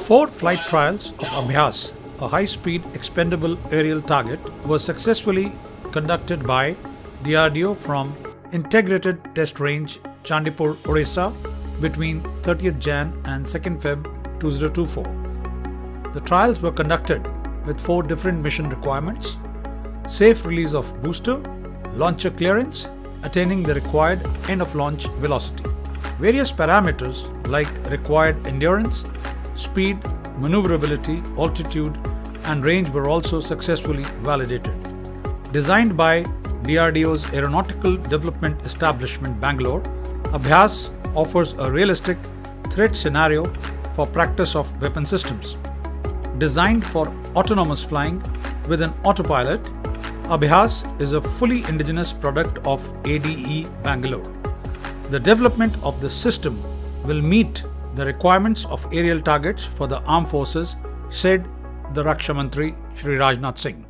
Four flight trials of Abhyas, a high speed expendable aerial target, were successfully conducted by DRDO from Integrated Test Range Chandipur, Orissa between 30th Jan and 2nd Feb 2024. The trials were conducted with four different mission requirements safe release of booster, launcher clearance, attaining the required end of launch velocity. Various parameters like required endurance, speed, maneuverability, altitude, and range were also successfully validated. Designed by DRDO's Aeronautical Development Establishment Bangalore, Abhyas offers a realistic threat scenario for practice of weapon systems. Designed for autonomous flying with an autopilot, Abhyas is a fully indigenous product of ADE Bangalore. The development of the system will meet the requirements of aerial targets for the armed forces, said the Raksha Mantri Shri Rajnath Singh.